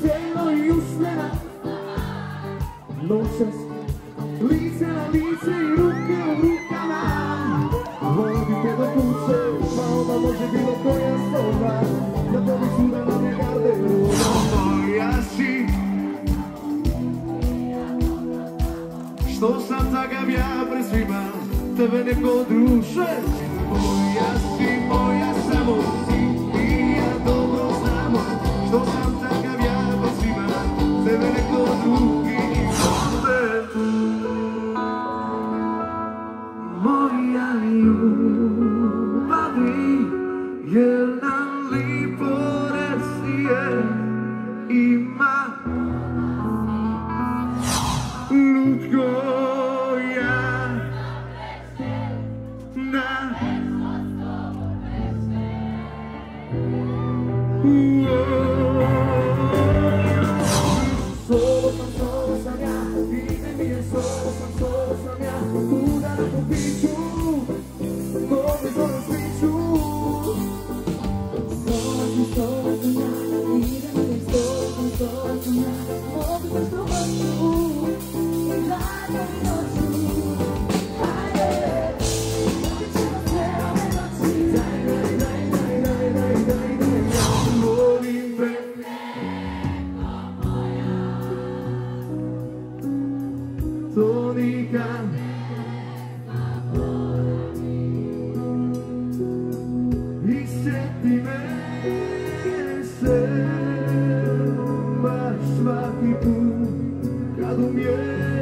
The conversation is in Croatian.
tijelo i usmjena Noćas lice na lice i ruke u rukama. Vodite do kuće, pa onda može bilo koja soba. Da tebi suda nam je garderoba. Moja si. Što sam takav ja pred svima? Tebe neko druže? Moja tebe neko drugi zove Moja ljubavi je nam lipo resije ima Lutko ja na Mm-hmm. Tonica svaki put kad umijem